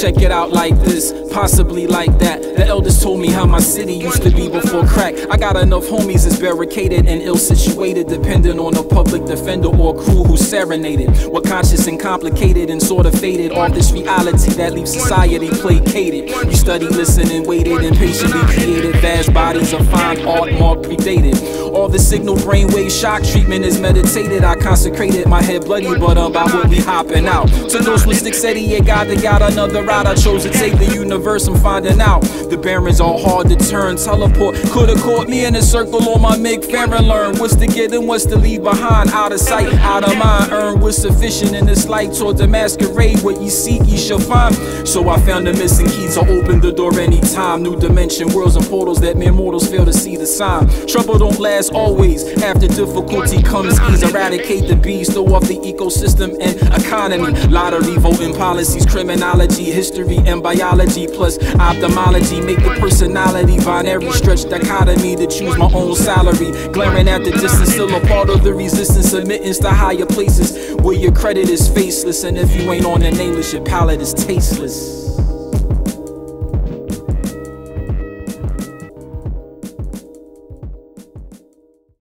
check it out like this, possibly like that. The elders told me how my city used to be before crack. I got enough homies that's barricaded and ill situated, depending on a public defender or crew who serenaded. What conscious and complicated and sort of faded. All this reality that leaves society placated. You study, listen, and waited, and patiently created vast bodies of fine art more predated. All the signal brainwave shock treatment is meditated. I consecrated my head bloody, but about what we hopping out. To those with sticks he God that got another route. I chose to take the universe, I'm finding out. The barons are hard to turn. Teleport could've caught me in a circle on my Mick Farron. Learn what's to get and what's to leave behind. Out of sight, out of mind. Earn what's sufficient in this light toward the masquerade. What you seek, you shall find. So I found the missing key to open the door anytime. New dimension, worlds and portals that mere mortals fail to see the sign. Trouble don't last always. After difficulty comes ease. Eradicate the beast, throw off the ecosystem and economy. Lottery voting policies, criminology, history, and biology. Plus ophthalmology. Make the personality binary. Stretch dichotomy to choose my own salary. Glaring at the distance, still a part of the resistance. Admittance to higher places where your credit is faceless. And if you ain't on the nameless, your palate is tasteless.